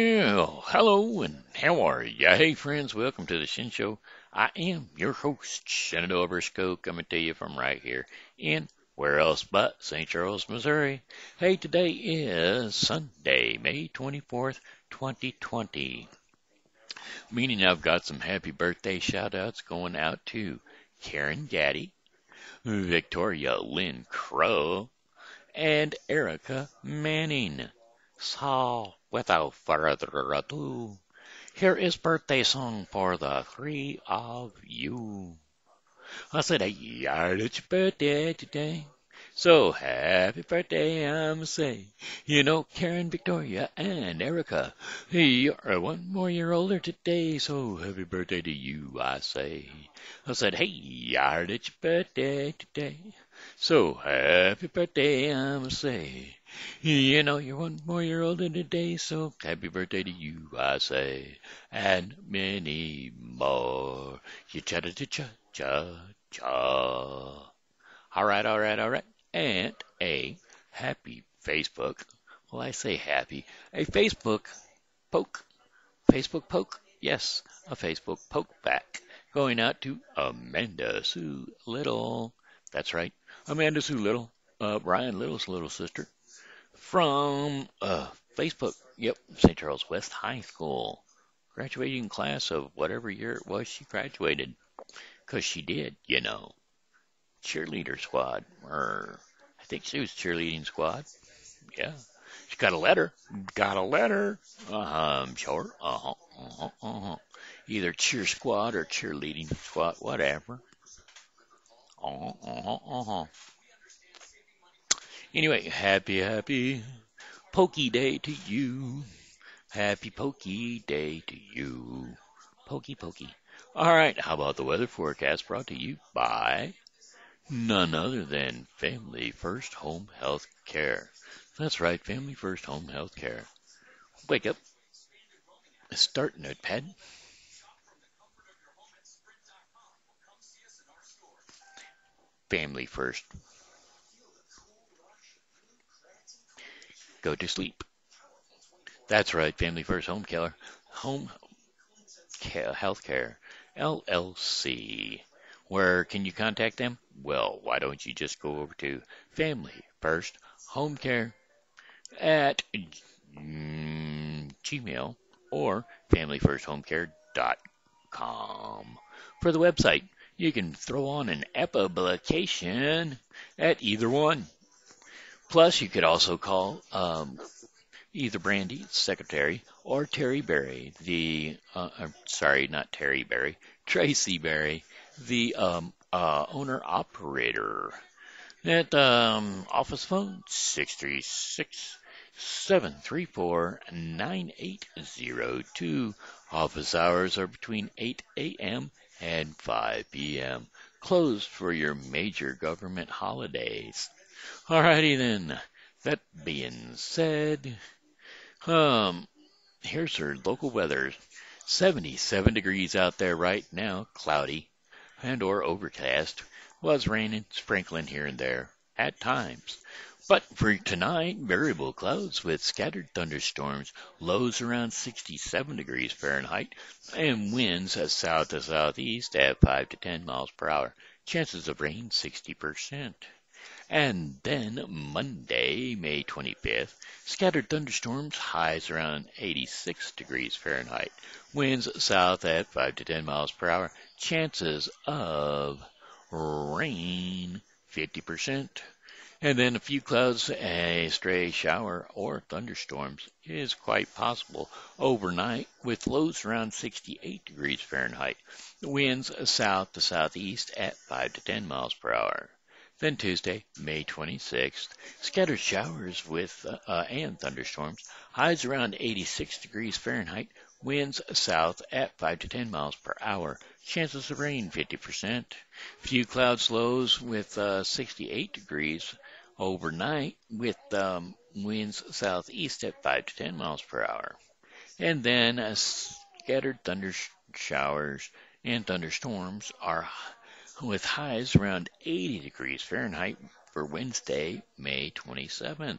Well, hello and how are ya? Hey friends, welcome to the Shen Show. I am your host, Shenandoah Briscoe, coming to you from right here in where else but St. Charles, Missouri. Hey, today is Sunday, May 24th, 2020. Meaning I've got some happy birthday shout outs going out to Karen Gaddy, Victoria Lynn Krough, and Erica Manning. So, without further ado, here is birthday song for the three of you. I said, hey, it's your birthday today. So happy birthday, I'm say. You know, Karen, Victoria, and Erica, you're one more year older today, so happy birthday to you, I say. I said, hey, it's your birthday today. So happy birthday, I'm say. You know, you're one more year older today, so happy birthday to you, I say. And many more. You cha cha cha cha cha. All right, all right, all right and a happy Facebook. Well, I say happy. A Facebook poke. Facebook poke. Yes, a Facebook poke back. Going out to Amanda Sue Little. That's right. Amanda Sue Little. Uh, Brian Little's little sister. From uh, Facebook. Yep, St. Charles West High School. Graduating class of whatever year it was she graduated. Because she did, you know cheerleader squad, or I think she was cheerleading squad. Yeah, she got a letter. Got a letter. Uh huh. I'm sure. Uh huh. Uh huh. Uh huh. Either cheer squad or cheerleading squad, whatever. Uh huh. Uh huh. Uh huh. Anyway, happy, happy Pokey Day to you. Happy Pokey Day to you. Pokey, pokey. All right, how about the weather forecast brought to you by None other than Family First Home Health Care. That's right, Family First Home Health Care. Wake up. Start notepad. Family first. Go to sleep. That's right, Family First Home Care. Home Care. LLC. Where can you contact them? Well, why don't you just go over to Family First Home Care at mm, Gmail or FamilyFirstHomeCare.com. For the website, you can throw on an application at either one. Plus, you could also call um, either Brandy, secretary, or Terry Berry, the uh, uh, sorry, not Terry Berry, Tracy Berry, the um, uh, owner operator. At um, office phone 636 734 9802. Office hours are between 8 a.m. and 5 p.m. Closed for your major government holidays. Alrighty then. That being said, um, here's our local weather. 77 degrees out there right now, cloudy and or overcast, was raining, sprinkling here and there at times. But for tonight, variable clouds with scattered thunderstorms, lows around 67 degrees Fahrenheit, and winds south to southeast at 5 to 10 miles per hour. Chances of rain 60%. And then Monday, May 25th, scattered thunderstorms, highs around 86 degrees Fahrenheit, winds south at 5 to 10 miles per hour, chances of rain 50%. And then a few clouds, a stray shower or thunderstorms is quite possible overnight with lows around 68 degrees Fahrenheit. Winds south to southeast at 5 to 10 miles per hour. Then Tuesday, May 26th, scattered showers with uh, and thunderstorms, highs around 86 degrees Fahrenheit, winds south at 5 to 10 miles per hour, chances of rain 50%, few clouds lows with uh, 68 degrees overnight with um, winds southeast at 5 to 10 miles per hour. And then uh, scattered thunder showers and thunderstorms are with highs around 80 degrees Fahrenheit, for Wednesday, May 27th.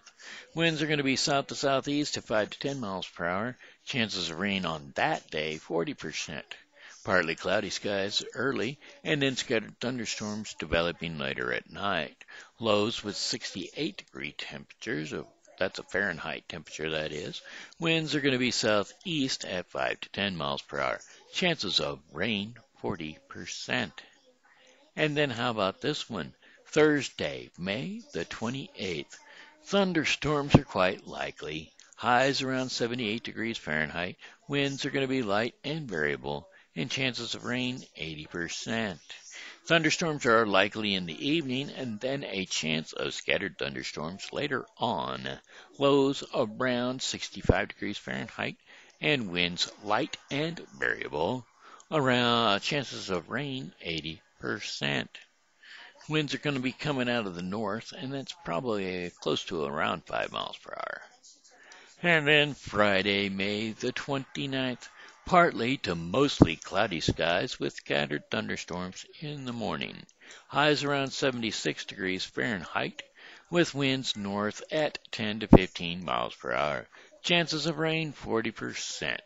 Winds are going to be south to southeast at 5 to 10 miles per hour. Chances of rain on that day, 40%. Partly cloudy skies early, and then scattered thunderstorms developing later at night. Lows with 68 degree temperatures. That's a Fahrenheit temperature, that is. Winds are going to be southeast at 5 to 10 miles per hour. Chances of rain, 40%. And then how about this one? Thursday, May the 28th. Thunderstorms are quite likely. Highs around 78 degrees Fahrenheit. Winds are going to be light and variable and chances of rain 80%. Thunderstorms are likely in the evening and then a chance of scattered thunderstorms later on. Lows around 65 degrees Fahrenheit and winds light and variable. Around chances of rain 80%. Winds are going to be coming out of the north and that's probably close to around 5 miles per hour. And then Friday, May the 29th, Partly to mostly cloudy skies with scattered thunderstorms in the morning. Highs around 76 degrees Fahrenheit with winds north at 10 to 15 miles per hour. Chances of rain 40%.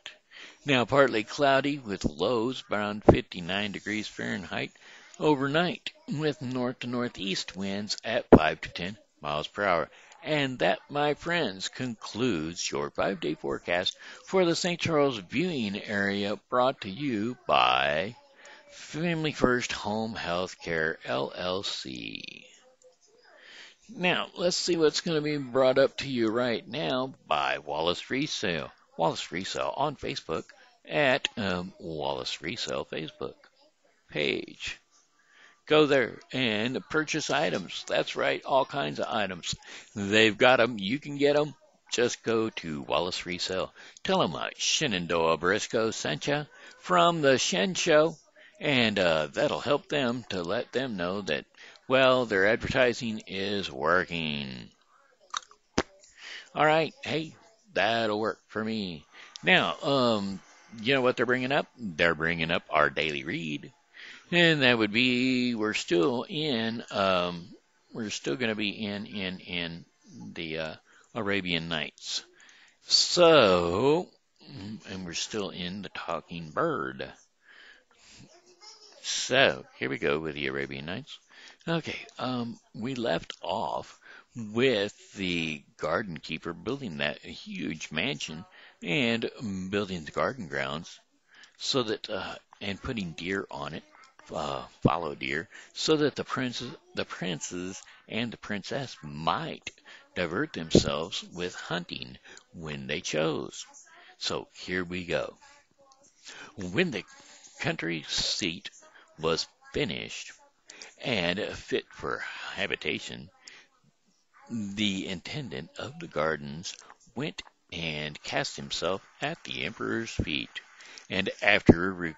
Now partly cloudy with lows around 59 degrees Fahrenheit overnight with north to northeast winds at 5 to 10 miles per hour. And that, my friends, concludes your five day forecast for the St. Charles viewing area brought to you by Family First Home Health Care LLC. Now, let's see what's going to be brought up to you right now by Wallace Resale. Wallace Resale on Facebook at um, Wallace Resale Facebook page. Go there and purchase items. That's right, all kinds of items. They've got them. You can get them. Just go to Wallace Resale. Tell them uh, Shenandoah Briscoe sent you from the Shen Show, and uh, that'll help them to let them know that, well, their advertising is working. All right, hey, that'll work for me. Now, um, you know what they're bringing up? They're bringing up our daily read and that would be we're still in um, we're still going to be in in in the uh, Arabian Nights. So, and we're still in the Talking Bird. So here we go with the Arabian Nights. Okay, um, we left off with the garden keeper building that huge mansion and building the garden grounds so that uh, and putting deer on it uh, fallow deer, so that the princes, the princes and the princess might divert themselves with hunting when they chose. So here we go. When the country seat was finished and fit for habitation, the intendant of the gardens went and cast himself at the emperor's feet, and after re-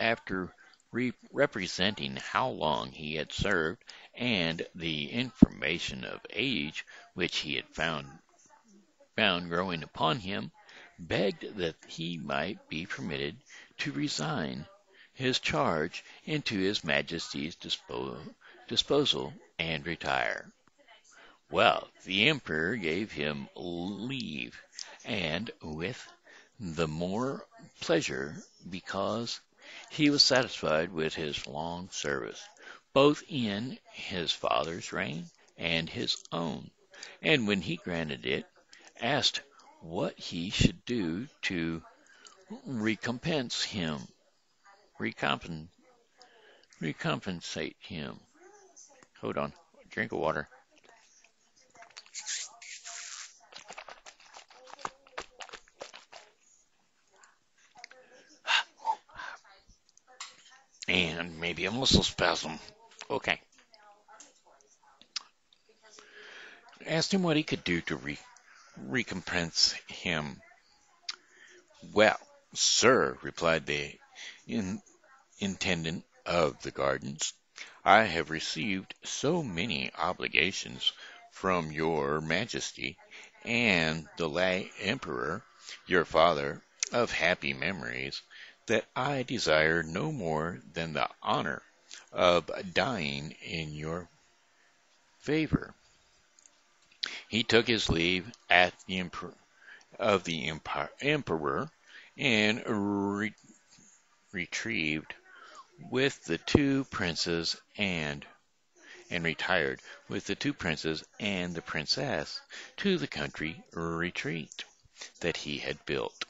after re- representing how long he had served and the information of age which he had found found growing upon him, begged that he might be permitted to resign his charge into his Majesty's dispo- disposal and retire. Well, the emperor gave him leave, and with the more pleasure because he was satisfied with his long service, both in his father's reign and his own, and when he granted it, asked what he should do to recompense him, recompen, recompensate him. Hold on, drink of water. And maybe a muscle spasm. Okay. Asked him what he could do to re- recompense him. Well, sir, replied the in- intendant of the gardens, I have received so many obligations from your majesty and the late emperor, your father, of happy memories, that I desire no more than the honor of dying in your favor. He took his leave at the of the empire, emperor and re, retrieved with the two princes and and retired with the two princes and the princess to the country retreat that he had built.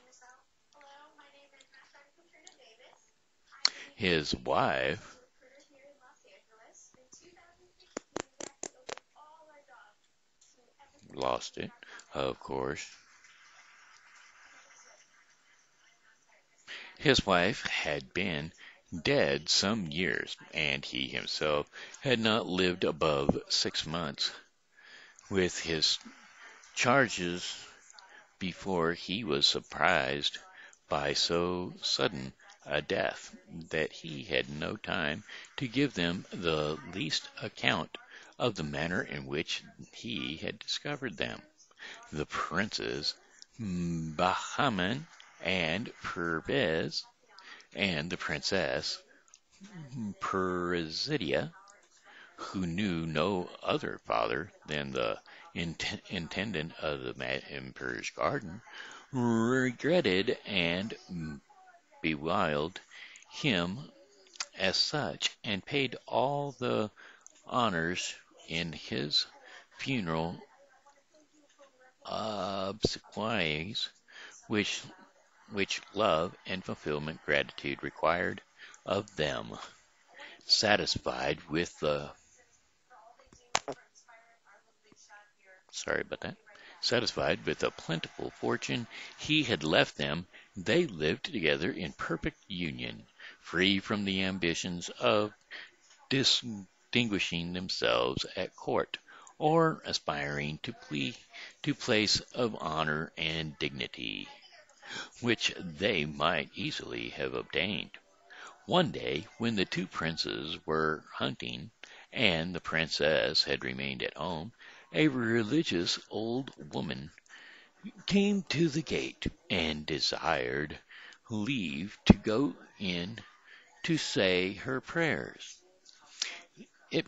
His wife lost it, of course. His wife had been dead some years, and he himself had not lived above six months with his charges before he was surprised by so sudden a death that he had no time to give them the least account of the manner in which he had discovered them. The princes Bahaman and Pervez and the princess Perzidia, who knew no other father than the int- intendant of the emperor's garden, regretted and bewailed him as such, and paid all the honors in his funeral obsequies which which love and fulfillment gratitude required of them. Satisfied with the sorry about that. Satisfied with the plentiful fortune he had left them they lived together in perfect union free from the ambitions of distinguishing themselves at court, or aspiring to, ple- to place of honor and dignity, which they might easily have obtained. One day, when the two princes were hunting, and the princess had remained at home, a religious old woman came to the gate and desired leave to go in to say her prayers. It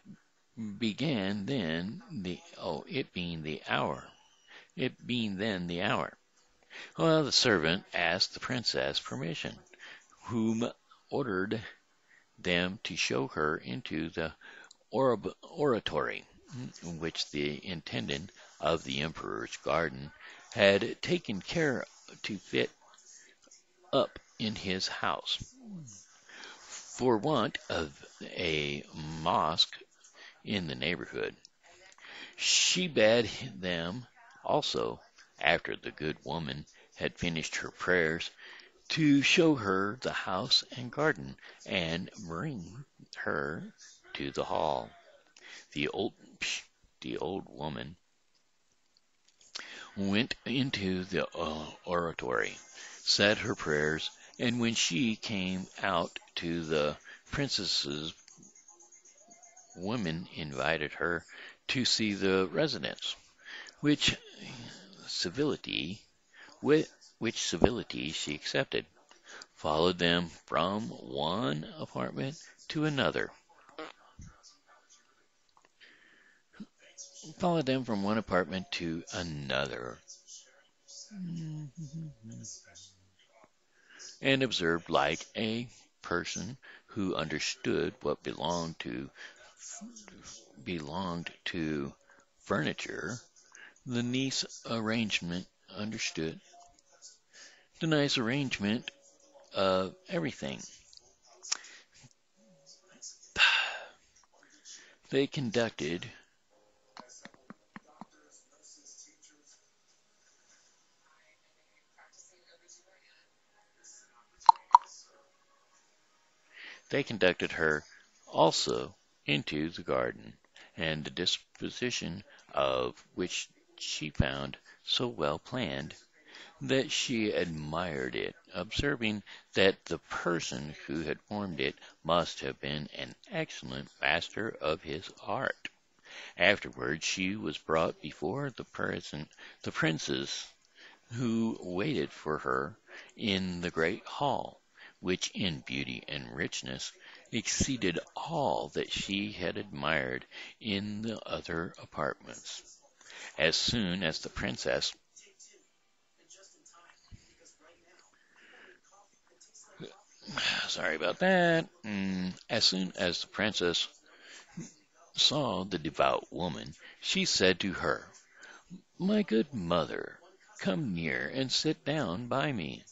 began then the oh it being the hour. It being then the hour. Well, the servant asked the princess permission, whom ordered them to show her into the oratory, which the intendant of the emperor's garden had taken care to fit up in his house for want of a mosque in the neighborhood. She bade them also, after the good woman had finished her prayers, to show her the house and garden, and bring her to the hall. The old, the old woman went into the uh, oratory, said her prayers, and when she came out to the princess's women invited her to see the residence, which civility, which civility she accepted, followed them from one apartment to another. Followed them from one apartment to another. And observed like a person who understood what belonged to belonged to furniture, the nice arrangement understood the nice arrangement of everything. They conducted They conducted her also into the garden, and the disposition of which she found so well planned that she admired it, observing that the person who had formed it must have been an excellent master of his art. Afterwards she was brought before the present the princes who waited for her in the great hall which in beauty and richness exceeded all that she had admired in the other apartments. As soon as the princess sorry about that. Mm, as soon as the princess saw the devout woman, she said to her, My good mother, come near and sit down by me.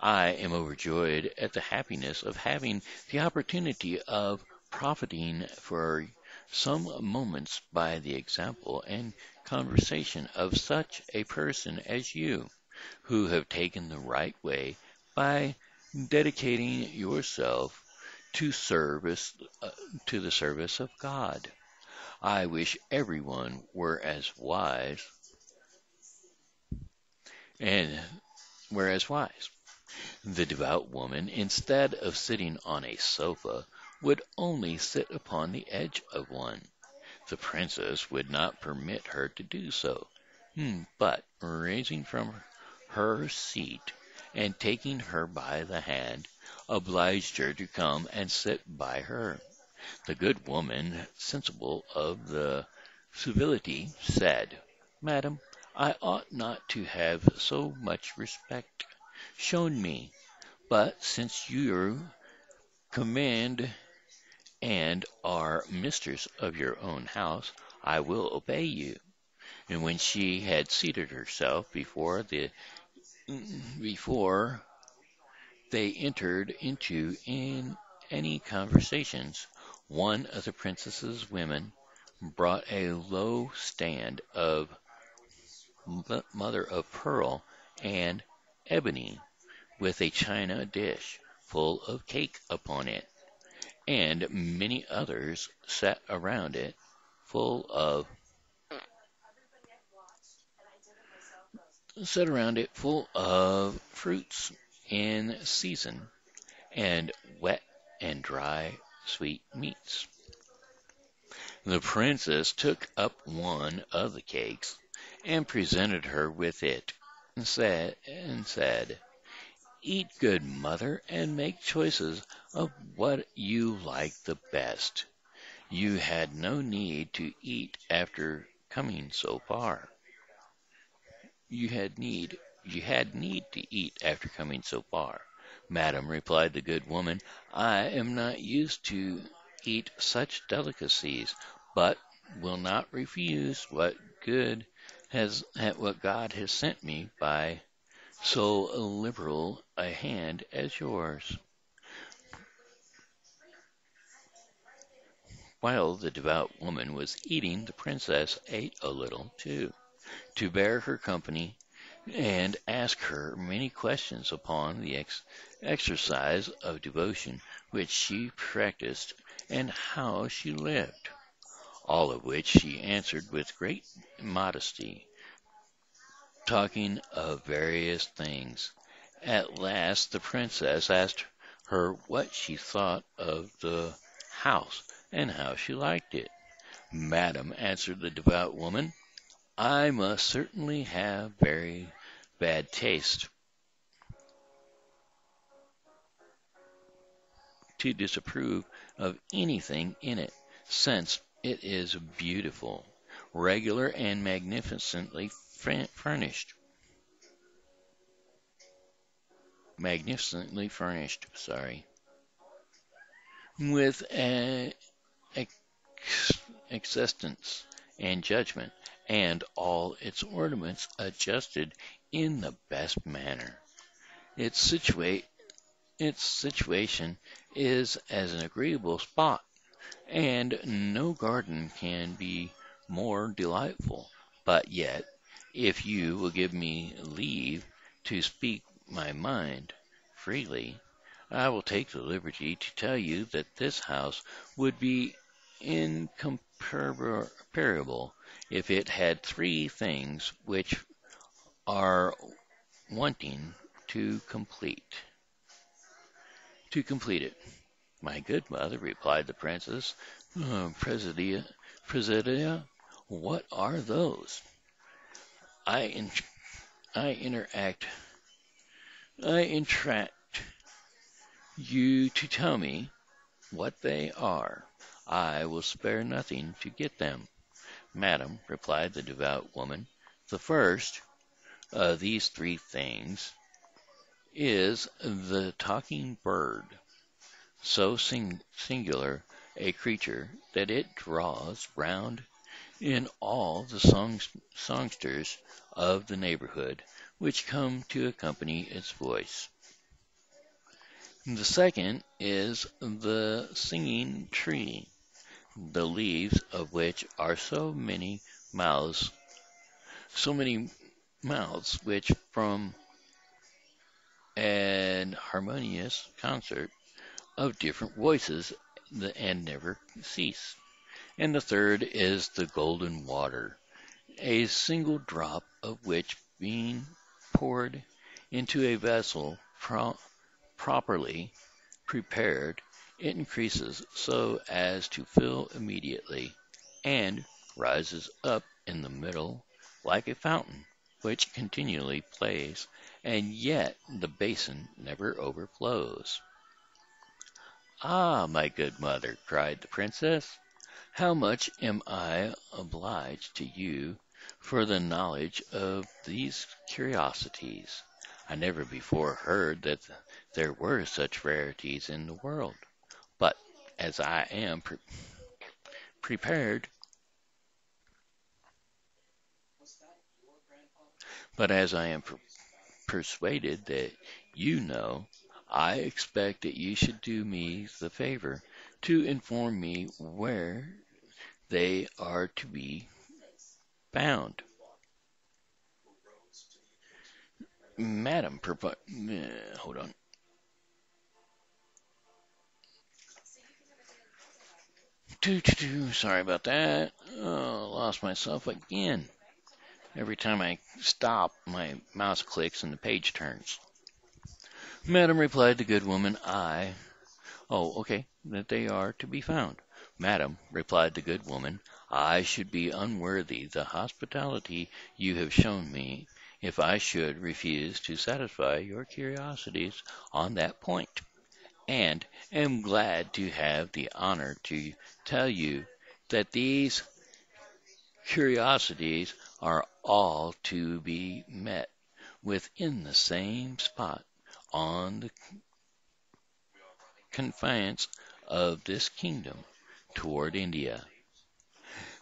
I am overjoyed at the happiness of having the opportunity of profiting for some moments by the example and conversation of such a person as you, who have taken the right way by dedicating yourself to service uh, to the service of God. I wish everyone were as wise and were as wise. The devout woman, instead of sitting on a sofa, would only sit upon the edge of one. The princess would not permit her to do so, hmm, but raising from her seat and taking her by the hand, obliged her to come and sit by her. The good woman, sensible of the civility, said, Madam, I ought not to have so much respect shown me, but since you command and are mistress of your own house, I will obey you. And when she had seated herself before the before they entered into in any conversations, one of the princess's women brought a low stand of mother of pearl and ebony, with a china dish full of cake upon it, and many others sat around it, full of set around it full of fruits in season and wet and dry sweet meats. The princess took up one of the cakes and presented her with it and said, and said, Eat, good mother, and make choices of what you like the best. You had no need to eat after coming so far you had need you had need to eat after coming so far. Madam, replied the good woman, I am not used to eat such delicacies, but will not refuse what good has what God has sent me by so liberal a hand as yours. While the devout woman was eating, the princess ate a little too to bear her company and ask her many questions upon the ex- exercise of devotion which she practiced and how she lived, all of which she answered with great modesty, talking of various things. At last the princess asked her what she thought of the house and how she liked it. Madam, answered the devout woman, I must certainly have very bad taste to disapprove of anything in it, since it is beautiful, regular, and magnificently furnished. Magnificently furnished, sorry, with a, ex- existence and judgment and all its ornaments adjusted in the best manner. Its, situate, its situation is as an agreeable spot, and no garden can be more delightful. But yet, if you will give me leave to speak my mind freely, I will take the liberty to tell you that this house would be incomparable if it had three things which are wanting to complete to complete it. My good mother, replied the princess, uh, Presidia, Presidia, what are those? I, in, I interact, I entract you to tell me what they are, I will spare nothing to get them. Madam, replied the devout woman, the first of these three things is the talking bird, so sing- singular a creature that it draws round in all the songs- songsters of the neighborhood which come to accompany its voice. The second is the singing tree, the leaves of which are so many mouths, so many mouths which from an harmonious concert of different voices and never cease. And the third is the golden water, a single drop of which being poured into a vessel pro- properly prepared, increases so as to fill immediately, and rises up in the middle like a fountain, which continually plays, and yet the basin never overflows. Ah, my good mother, cried the princess, how much am I obliged to you for the knowledge of these curiosities. I never before heard that there were such rarities in the world. But as I am pre- prepared, but as I am per- persuaded that you know, I expect that you should do me the favor to inform me where they are to be found. Madam, propo- uh, hold on. Doo, doo, doo. Sorry about that. Oh, lost myself again. Every time I stop, my mouse clicks and the page turns. Madam, replied the good woman, I. Oh, okay, that they are to be found. Madam, replied the good woman, I should be unworthy the hospitality you have shown me if I should refuse to satisfy your curiosities on that point, and am glad to have the honor to tell you that these curiosities are all to be met within the same spot on the confines of this kingdom toward India.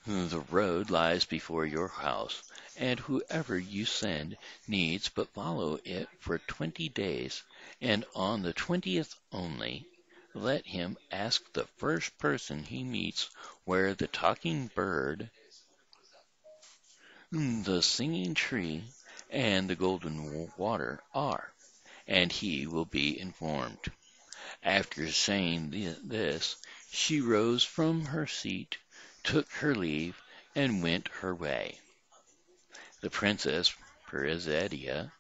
The road lies before your house, and whoever you send needs but follow it for twenty days, and on the twentieth only let him ask the first person he meets where the talking bird, the singing tree, and the golden water are, and he will be informed. After saying this, she rose from her seat, took her leave, and went her way. The Princess Perzedia,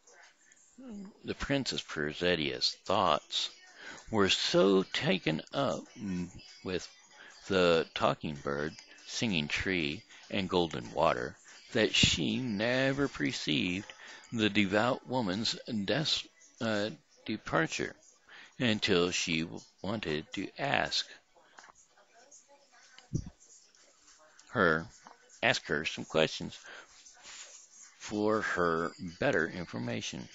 the Princess Perzedia's thoughts were so taken up with the talking bird, singing tree, and golden water that she never perceived the devout woman's des- uh, departure until she wanted to ask her ask her some questions for her better information,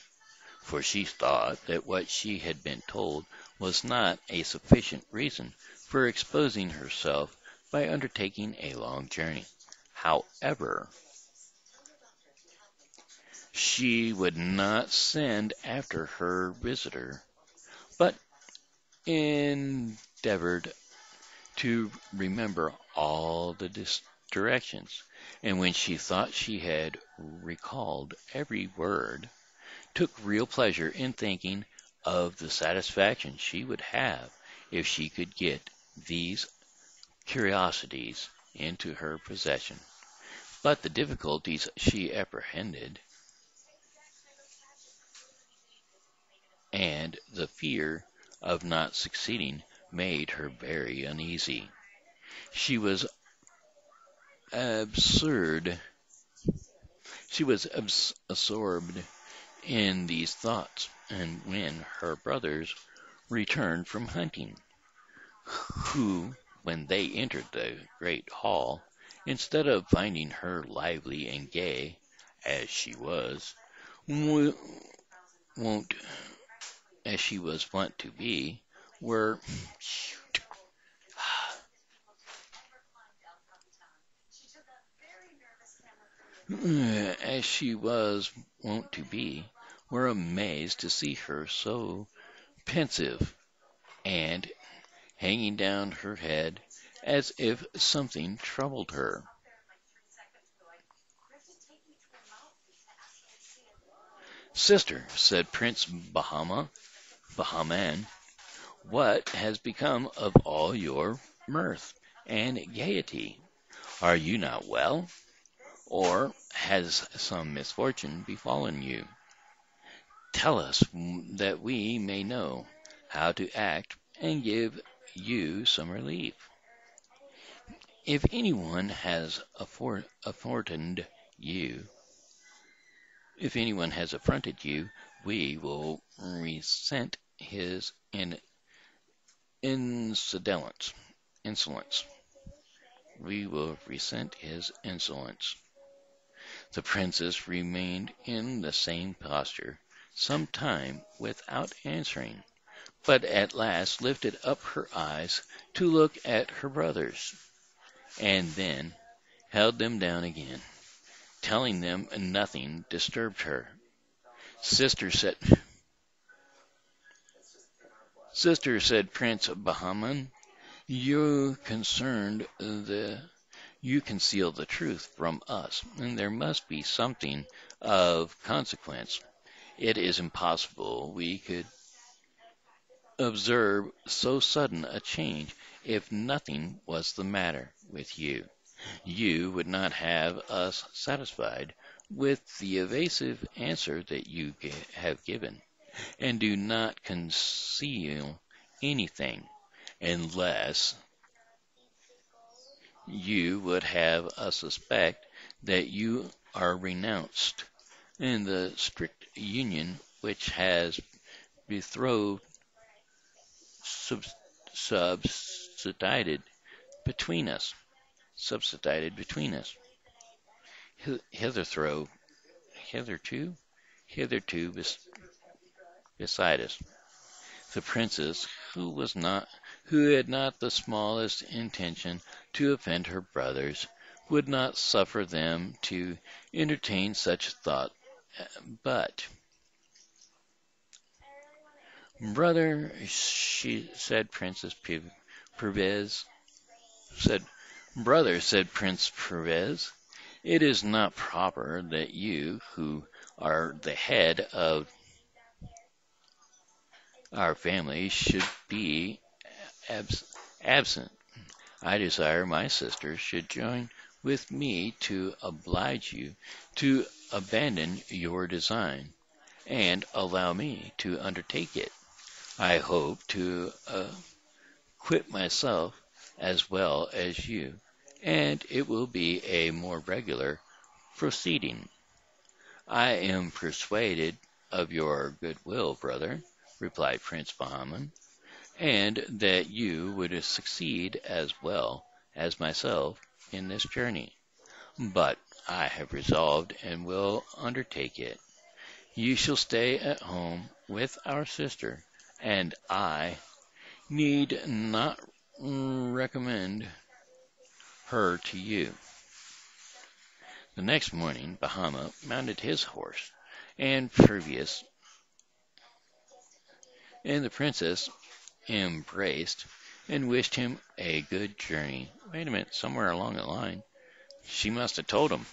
for she thought that what she had been told was not a sufficient reason for exposing herself by undertaking a long journey. However, she would not send after her visitor, but endeavored to remember all the dis- directions and when she thought she had recalled every word, took real pleasure in thinking of the satisfaction she would have if she could get these curiosities into her possession. But the difficulties she apprehended and the fear of not succeeding made her very uneasy. She was absurd. She was abs- absorbed in these thoughts, and when her brothers returned from hunting, who, when they entered the great hall, instead of finding her lively and gay, as she was, won't, as she was wont to be, were as she was wont to be, were amazed to see her so pensive and hanging down her head as if something troubled her. Sister, said Prince Bahama, Bahaman, what has become of all your mirth and gaiety? Are you not well? Or has some misfortune befallen you? Tell us that we may know how to act and give you some relief. If anyone has affronted you, if anyone has affronted you, we will resent his in, insolence. Insolence. We will resent his insolence. The princess remained in the same posture some time without answering, but at last lifted up her eyes to look at her brothers, and then held them down again, telling them nothing disturbed her. Sister said, Sister, said Prince Bahman, you concerned the you conceal the truth from us, and there must be something of consequence. It is impossible we could observe so sudden a change if nothing was the matter with you. You would not have us satisfied with the evasive answer that you have given, and do not conceal anything unless you would have us suspect that you are renounced in the strict union which has betrothed sub, subsidized between us, subsidized between us. Hitherto, hitherto, hitherto bes, beside us. The princess, who was not, who had not the smallest intention to offend her brothers, would not suffer them to entertain such a thought, but Brother, she said Princess Pervez, said, Brother, said Prince Pervez, it is not proper that you, who are the head of our family, should be abs- absent. I desire my sister should join with me to oblige you to abandon your design and allow me to undertake it. I hope to uh, quit myself as well as you, and it will be a more regular proceeding. I am persuaded of your goodwill, brother, replied Prince Bahman, and that you would succeed as well as myself in this journey. But I have resolved and will undertake it. You shall stay at home with our sister, and I need not recommend her to you. The next morning, Bahama mounted his horse, and Pervez and the princess embraced and wished him a good journey. Wait a minute, somewhere along the line, she must have told him.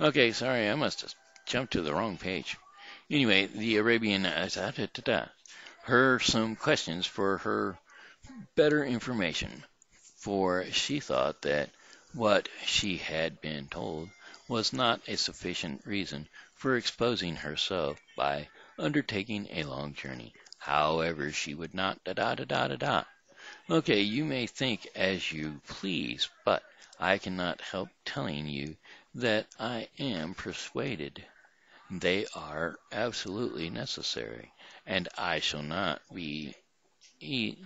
Okay, sorry, I must have jumped to the wrong page. Anyway, the Arabian uh, her some questions for her better information, for she thought that what she had been told was not a sufficient reason for exposing herself by undertaking a long journey. However, she would not da da da da da da. Okay, you may think as you please, but I cannot help telling you that I am persuaded they are absolutely necessary, and I shall not be e-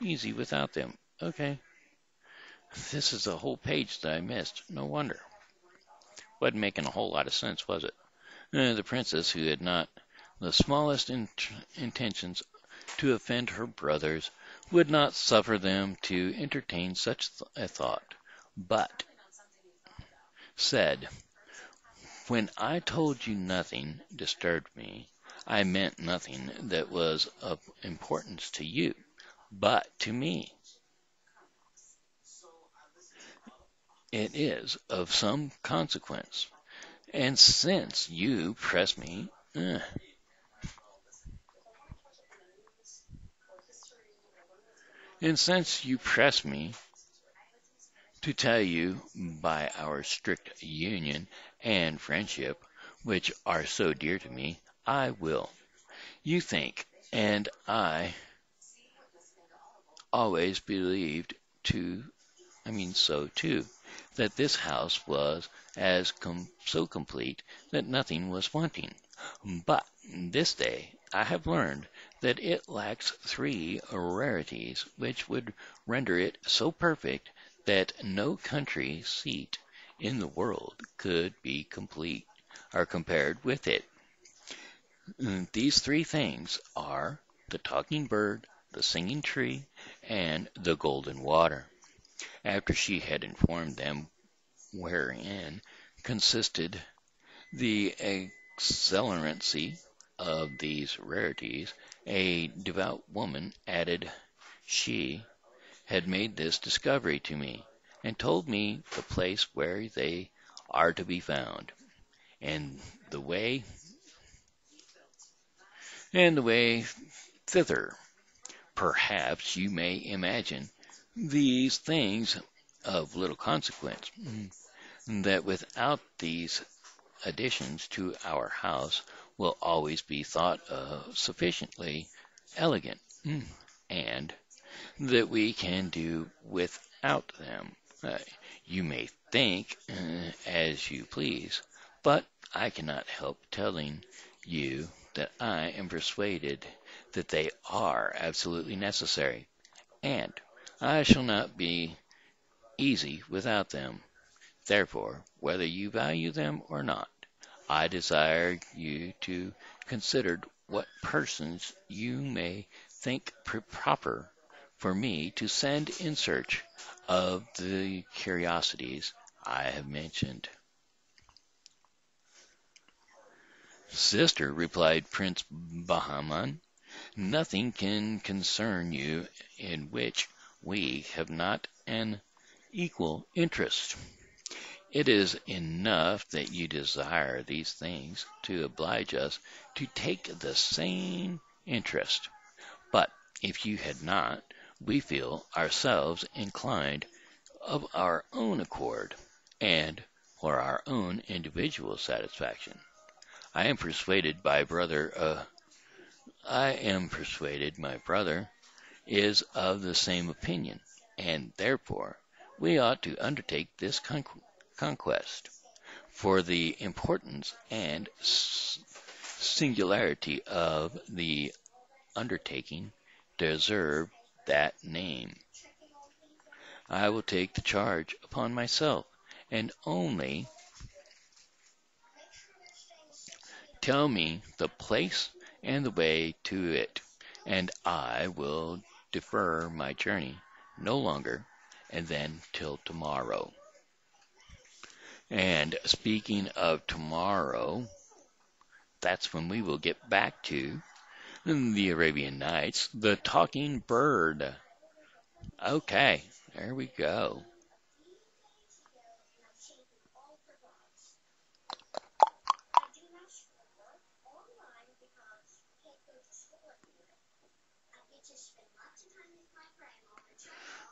easy without them. Okay. This is a whole page that I missed. No wonder. Wasn't making a whole lot of sense, was it? Uh, the princess, who had not the smallest int- intentions to offend her brothers, would not suffer them to entertain such th- a thought, but said, When I told you nothing disturbed me, I meant nothing that was of importance to you, but to me. It is of some consequence. And since you press me, uh, and since you press me to tell you by our strict union and friendship, which are so dear to me, I will. You think, and I always believed to, I mean, so too, that this house was as com- so complete that nothing was wanting. But this day I have learned that it lacks three rarities which would render it so perfect that no country seat in the world could be complete or compared with it. Mm, these three things are the talking bird, the singing tree, and the golden water. After she had informed them wherein consisted the excellency of these rarities, a devout woman added she had made this discovery to me, and told me the place where they are to be found, and the way and the way thither. Perhaps you may imagine these things of little consequence, that without these additions to our house will always be thought sufficiently elegant, and that we can do without them. You may think uh, as you please, but I cannot help telling you that I am persuaded that they are absolutely necessary, and I shall not be easy without them. Therefore, whether you value them or not, I desire you to consider what persons you may think proper for me to send in search of the curiosities I have mentioned. Sister, replied Prince Bahman, nothing can concern you in which we have not an equal interest. It is enough that you desire these things to oblige us to take the same interest. But if you had not, we feel ourselves inclined of our own accord and for our own individual satisfaction. I am persuaded by brother, uh, I am persuaded my brother is of the same opinion, and therefore we ought to undertake this con- conquest. For the importance and s- singularity of the undertaking deserve that name. I will take the charge upon myself, and only tell me the place and the way to it, and I will defer my journey no longer, and then till tomorrow. And speaking of tomorrow, that's when we will get back to the Arabian Nights, the talking bird. Okay, there we go.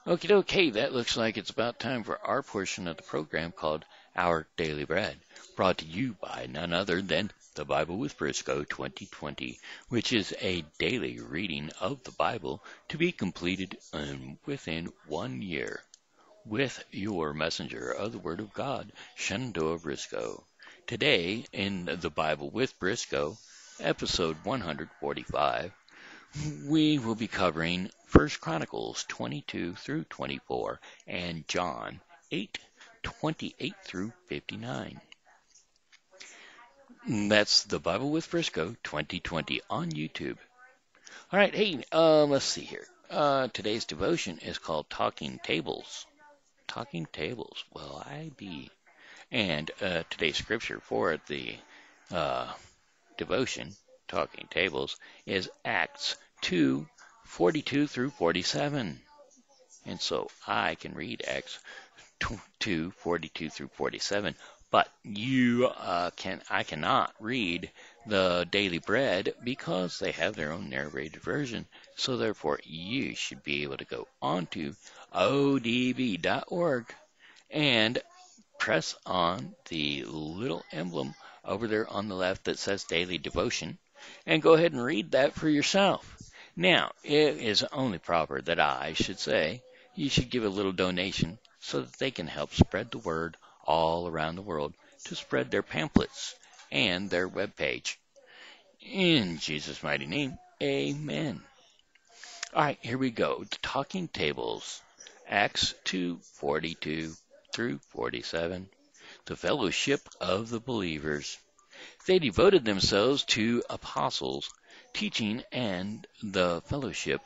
Okay, okay, that looks like it's about time for our portion of the program called Our Daily Bread, brought to you by none other than the Bible with Briscoe 2020, which is a daily reading of the Bible to be completed in, within one year with your messenger of the Word of God, Shenandoah Briscoe. Today, in the Bible with Briscoe, episode 145, we will be covering 1 Chronicles 22 through 24 and John 8 28 through 59. That's the Bible with Briscoe 2020 on YouTube. All right, hey, uh, let's see here. Uh, today's devotion is called Talking Tables. Talking Tables. Well, I be? And uh, today's scripture for the uh, devotion, Talking Tables, is Acts 2 42 through 47. And so I can read Acts 2 42 through 47 but you uh, can I cannot read the Daily Bread because they have their own narrated version. So therefore, you should be able to go onto odb.org and press on the little emblem over there on the left that says Daily Devotion and go ahead and read that for yourself. Now, it is only proper that I should say you should give a little donation so that they can help spread the word all around the world to spread their pamphlets and their web page. In Jesus' mighty name, amen. All right, here we go. The talking tables, Acts 2:42 through 47. The fellowship of the believers. They devoted themselves to apostles, teaching, and the fellowship,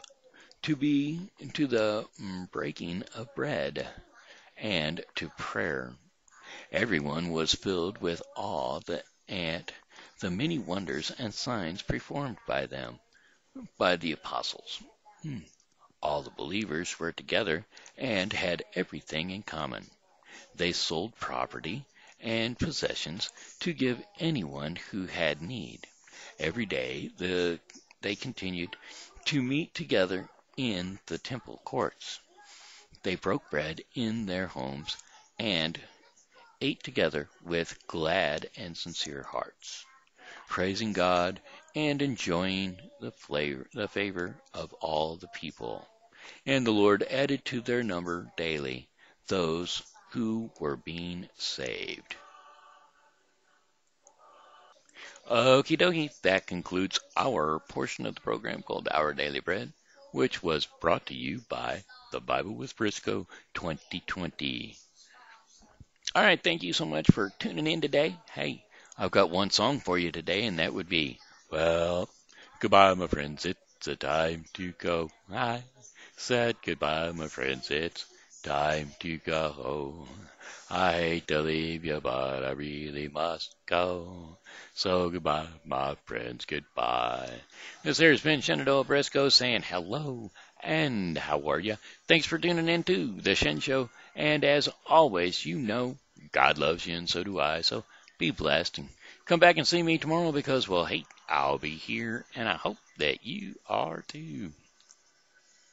to be to the breaking of bread, and to prayer. Everyone was filled with awe at the many wonders and signs performed by them, by the apostles. Hmm. All the believers were together and had everything in common. They sold property and possessions to give anyone who had need. Every day the, they continued to meet together in the temple courts. They broke bread in their homes and ate together with glad and sincere hearts, praising God and enjoying the, flavor, the favor of all the people. And the Lord added to their number daily those who were being saved. Okie dokie, that concludes our portion of the program called Our Daily Bread, which was brought to you by the Bible with Briscoe 2020. All right, thank you so much for tuning in today. Hey, I've got one song for you today, and that would be, well, goodbye, my friends. It's a time to go. I said goodbye, my friends. It's time to go. I hate to leave you, but I really must go. So goodbye, my friends. Goodbye. This here's Ben Shenandoah Briscoe saying hello and how are you? Thanks for tuning in to the Shen Show. And as always, you know God loves you and so do I. So be blessed and come back and see me tomorrow because, well, hey, I'll be here and I hope that you are too.